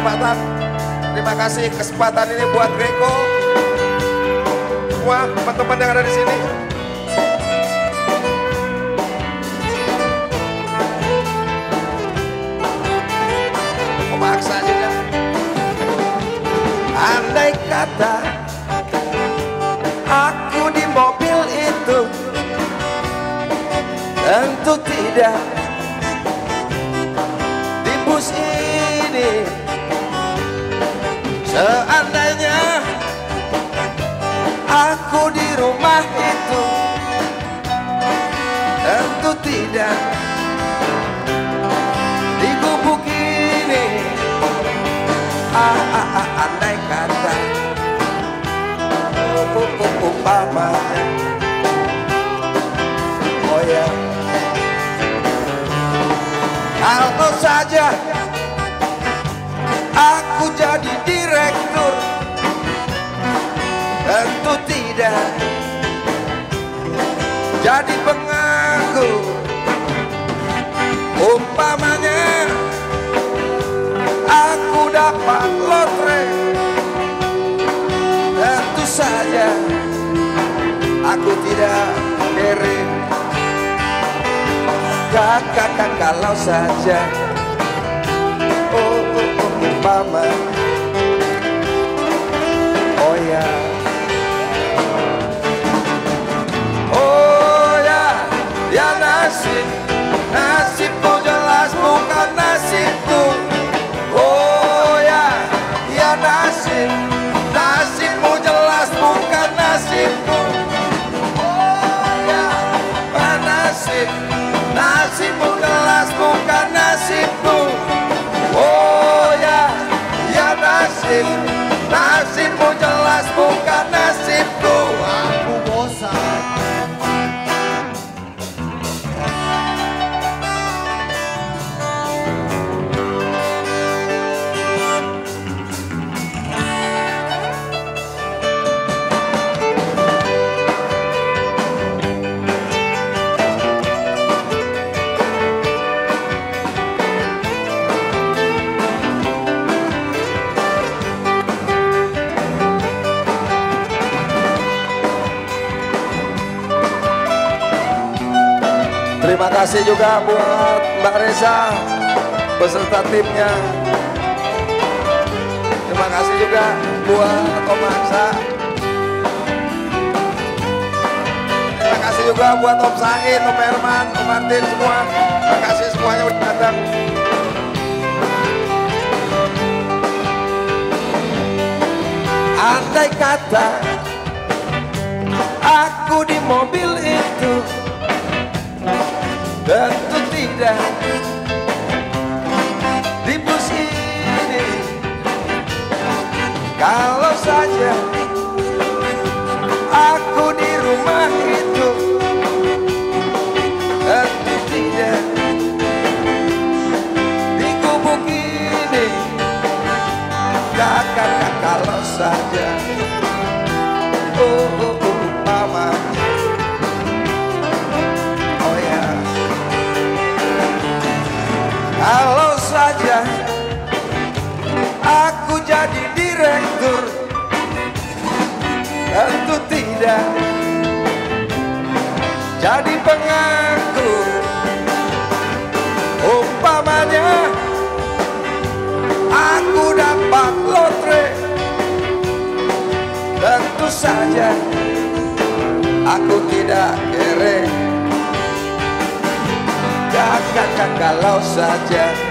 kesempatan. Terima kasih kesempatan ini buat Greko. Semua teman-teman yang ada di sini. Memaksa juga. Andai kata aku di mobil itu tentu tidak seandainya aku di rumah itu tentu tidak. Di gubuk ini ah, ah, ah, andai kata umpamanya oh ya. Kalau saja aku jadi jadi penganggur umpamanya aku dapat lotre. Tentu saja aku tidak kere katakan kalau saja. Oh, oh, oh umpama bukan nasibku oh ya ya nasib. Nasibmu jelas bukan kasih juga buat Mbak Reza beserta timnya. Terima kasih juga buat Om Aksa. Terima kasih juga buat Om Said, Om Herman, Om Martin semua. Terima kasih semuanya udah datang. Andai kata aku di mobil itu Tentu tidak. Di bus ini Kalau saja aku di rumah itu Tentu tidak. Di gubuk ini Katakan kalau saja. Oh, oh, oh, saja. Aku jadi direktur. Tentu tidak. Jadi penganggur Umpamanya aku dapat lotre. Tentu saja aku tidak kere. Katakan kalau saja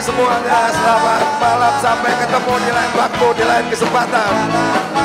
semuanya selamat malam sampai ketemu di lain waktu di lain kesempatan.